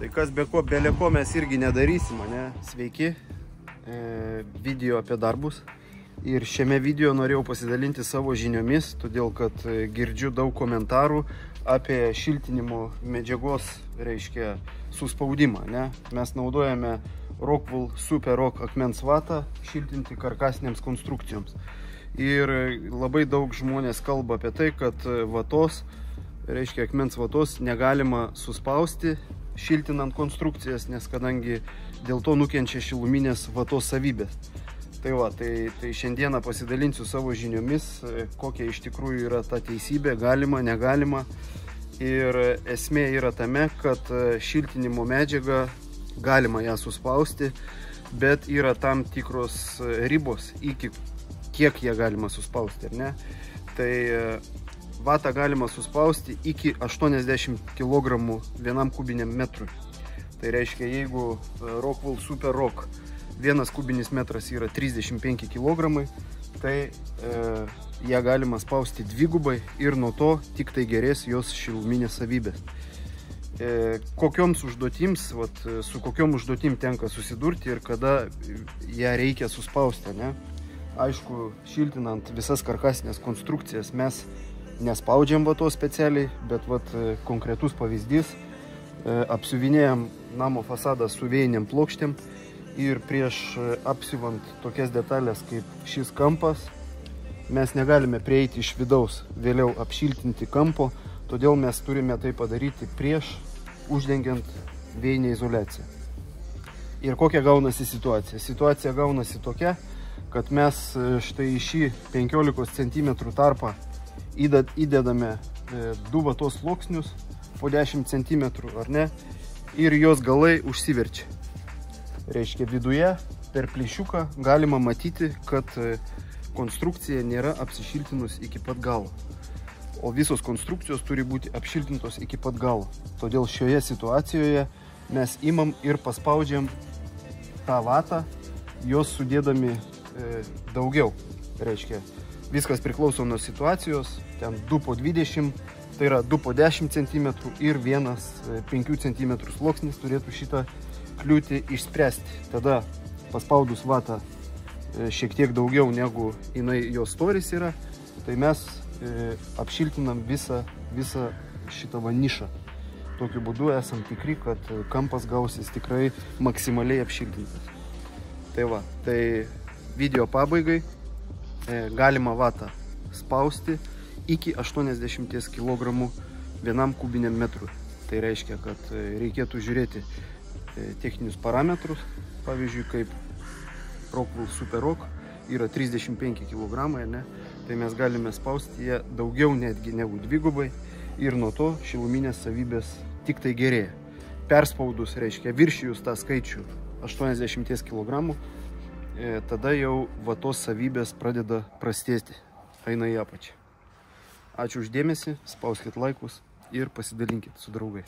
Tai kas be ko, belė ko mes irgi nedarysim, ne? Sveiki, e, video apie darbus. Ir šiame video norėjau pasidalinti savo žiniomis, todėl kad e, girdžiu daug komentarų apie šiltinimo medžiagos, reiškia, suspaudimą. Ne? Mes naudojame Rockwool Super Rock akmens vatą šiltinti karkasinėms konstrukcijoms. Ir e, labai daug žmonės kalba apie tai, kad e, vatos, reiškia akmens vatos, negalima suspausti šiltinant konstrukcijas, nes kadangi dėl to nukenčia šiluminės vatos savybės. Tai va, tai, tai šiandieną pasidalinsiu savo žiniomis, kokia iš tikrųjų yra ta teisybė, galima, negalima. Ir esmė yra tame, kad šiltinimo medžiaga galima ją suspausti, bet yra tam tikros ribos, iki kiek ją galima suspausti, ar ne? Tai vatą galima suspausti iki 80 kg vienam kubiniam metrui. Tai reiškia, jeigu e, Rockwool Super Rock vienas kubinis metras yra 35 kg, tai e, ją galima spausti dvigubai ir nuo to tik tai gerės jos šiluminės savybės. E, kokioms užduotims, vat, su kokiom užduotim tenka susidurti ir kada ją reikia suspausti. Ne? Aišku, šiltinant visas karkasinės konstrukcijas mes nespaudžiam va to specialiai, bet vat, e, konkretus pavyzdys, e, apsiuvinėjom namo fasadą su vėjiniam plokštėm ir prieš e, apsiuvant tokias detalės kaip šis kampas, mes negalime prieiti iš vidaus, vėliau apšiltinti kampo, todėl mes turime tai padaryti prieš uždengiant vėjinę izolaciją. Ir kokia gaunasi situacija? Situacija gaunasi tokia, kad mes štai į šį 15 cm tarpą įdedame e, du vatos sluoksnius po 10 cm, ar ne, ir jos galai užsiverčia. Reiškia, viduje per plyšiuką galima matyti, kad e, konstrukcija nėra apsišiltinus iki pat galo. O visos konstrukcijos turi būti apšiltintos iki pat galo. Todėl šioje situacijoje mes imam ir paspaudžiam tą vatą, jos sudėdami e, daugiau. Reiškia, Viskas priklauso nuo situacijos, ten 2 po 20, tai yra 2 po 10 cm ir vienas 5 cm sluoksnis turėtų šitą kliūtį išspręsti. Tada paspaudus vatą e, šiek tiek daugiau negu jinai jos storis yra, tai mes e, apšiltinam visą, visą šitą vanišą. Tokiu būdu esam tikri, kad kampas gausis tikrai maksimaliai apšiltintas. Tai va, tai video pabaigai E, galima vatą spausti iki 80 kg vienam kubiniam metrui. Tai reiškia, kad e, reikėtų žiūrėti e, techninius parametrus, pavyzdžiui, kaip Rockwool Super Rock yra 35 kg, ne? tai mes galime spausti ją daugiau netgi negu dvigubai ir nuo to šiluminės savybės tik tai gerėja. Perspaudus, reiškia viršijus tą skaičių 80 kg, tada jau vatos savybės pradeda prastėti, eina į apačią. Ačiū uždėmesi, spauskit laikus ir pasidalinkit su draugai.